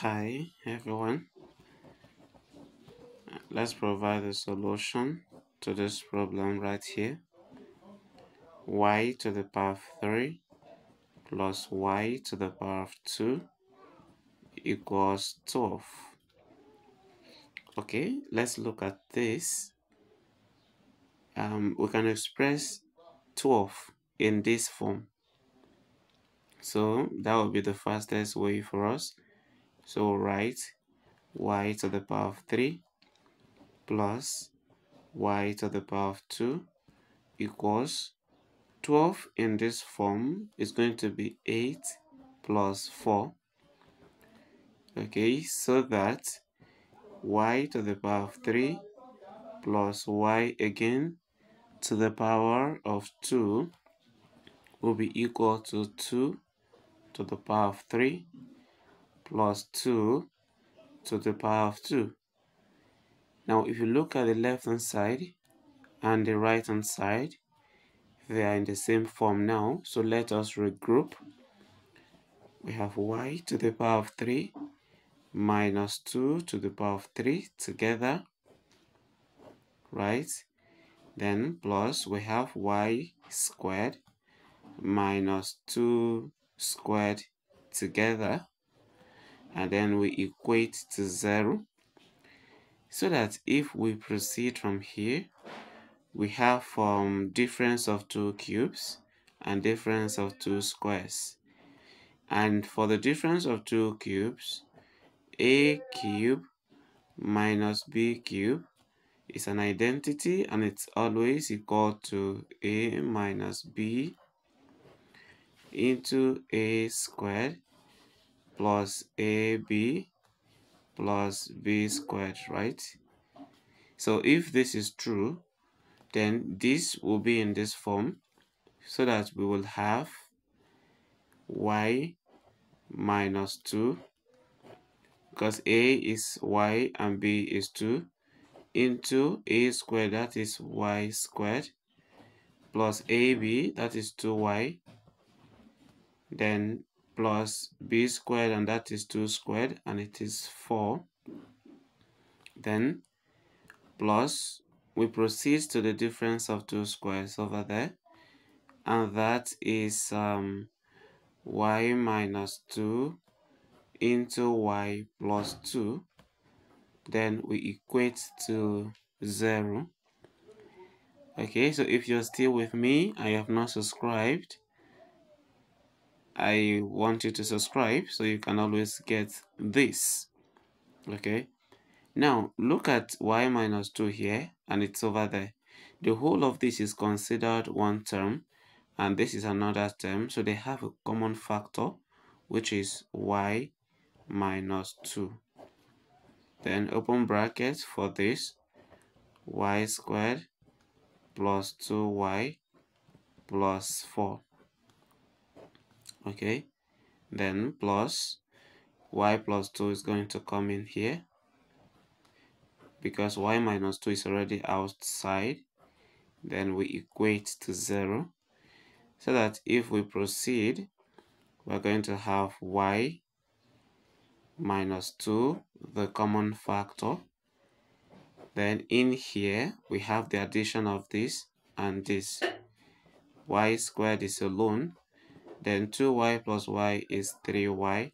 Hi everyone. Let's provide a solution to this problem right here. y to the power of 3 plus y to the power of 2 equals 12. Okay, let's look at this. Um, we can express 12 in this form. So that will be the fastest way for us. So write y to the power of 3 plus y to the power of 2 equals 12 in this form is going to be 8 plus 4 okay so that y to the power of 3 plus y again to the power of 2 will be equal to 2 to the power of 3 plus 2 to the power of 2 now, if you look at the left hand side and the right hand side, they are in the same form now. So let us regroup. We have y to the power of 3 minus 2 to the power of 3 together, right? Then plus we have y squared minus 2 squared together and then we equate to 0 so that if we proceed from here we have um, difference of two cubes and difference of two squares. And for the difference of two cubes a cube minus b cube is an identity and it's always equal to a minus b into a squared plus ab plus b squared, right? So if this is true, then this will be in this form so that we will have y minus 2 because a is y and b is 2 into a squared that is y squared plus ab that is 2y then plus b squared and that is 2 squared and it is 4 then plus we proceed to the difference of two squares over there and that is um, y minus 2 into y plus 2 then we equate to 0 okay so if you're still with me I have not subscribed I want you to subscribe so you can always get this. Okay. Now look at y minus 2 here and it's over there. The whole of this is considered one term and this is another term. So they have a common factor which is y minus 2. Then open brackets for this y squared plus 2y plus 4 okay. Then plus y plus 2 is going to come in here. Because y minus 2 is already outside then we equate to 0 so that if we proceed we're going to have y minus 2 the common factor. Then in here we have the addition of this and this. y squared is alone then 2y plus y is 3y.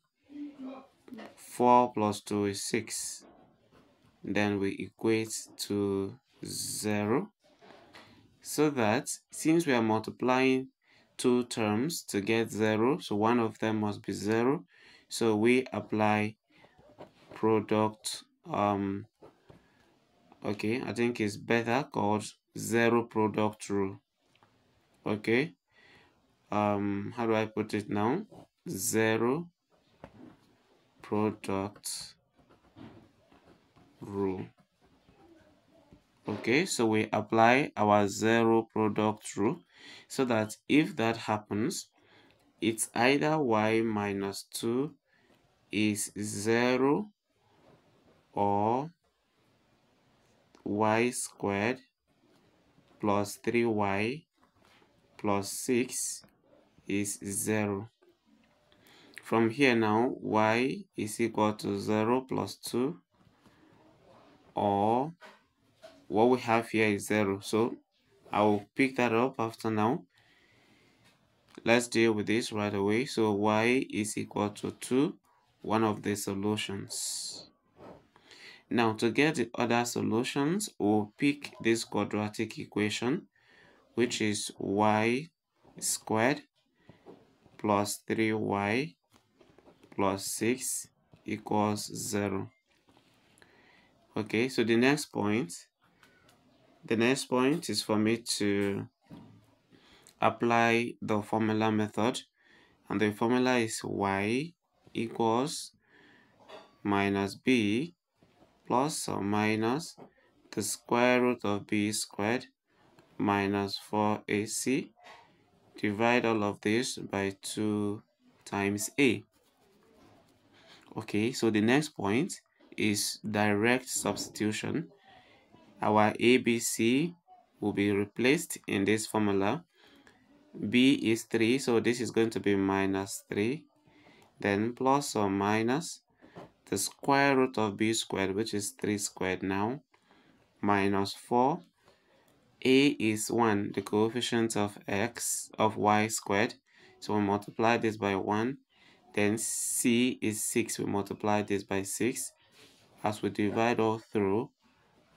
4 plus 2 is 6. Then we equate to 0. So that since we are multiplying two terms to get 0, so one of them must be 0. So we apply product um okay i think it's better called zero product rule okay um how do I put it now? Zero product rule. Okay so we apply our zero product rule so that if that happens it's either y minus 2 is 0 or y squared plus 3y plus 6 is 0 from here now y is equal to 0 plus 2 or what we have here is 0 so I will pick that up after now. Let's deal with this right away. So y is equal to 2 one of the solutions. Now to get the other solutions we'll pick this quadratic equation which is y squared plus 3y plus 6 equals 0 okay so the next point the next point is for me to apply the formula method and the formula is y equals minus b plus or minus the square root of b squared minus 4ac divide all of this by 2 times a. Okay so the next point is direct substitution. Our abc will be replaced in this formula. B is 3 so this is going to be minus 3 then plus or minus the square root of b squared which is 3 squared now minus 4 a is 1 the coefficient of x of y squared. So we multiply this by 1 then c is 6 we multiply this by 6 as we divide all through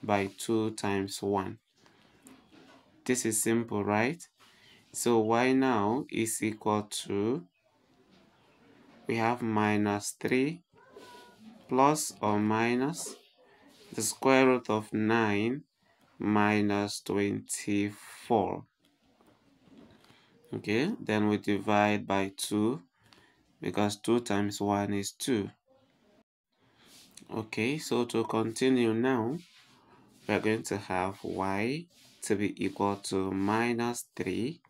by 2 times 1 this is simple right? So y now is equal to, we have minus 3 plus or minus the square root of 9 minus 24. Okay, then we divide by 2 because 2 times 1 is 2. Okay, so to continue now, we're going to have y to be equal to minus 3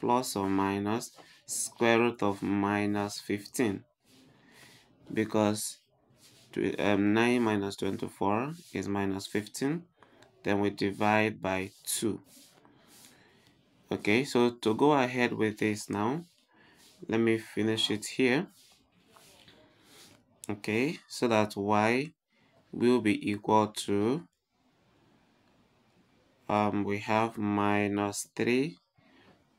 plus or minus square root of minus 15 because um, 9 minus 24 is minus 15 then we divide by 2 okay so to go ahead with this now let me finish it here. Okay so that y will be equal to um, we have minus 3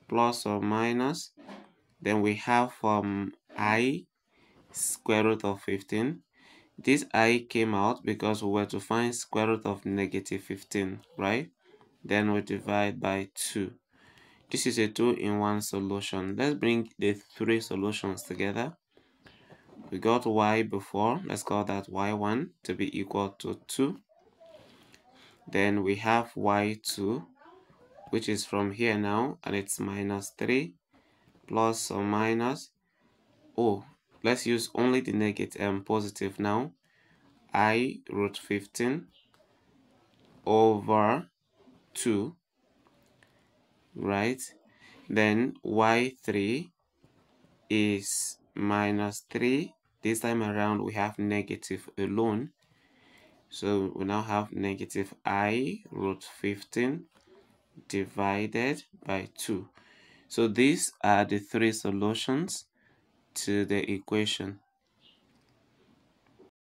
plus or minus then we have um, i square root of 15 this i came out because we were to find square root of negative 15 right? Then we divide by 2 this is a two-in-one solution. Let's bring the three solutions together. We got y before. Let's call that y1 to be equal to 2 then we have y2 which is from here now and it's minus 3 plus or minus oh let's use only the negative and um, positive now. I root 15 over 2 right? Then y3 is minus 3 this time around we have negative alone. So we now have negative i root 15 divided by 2. So these are the three solutions to the equation.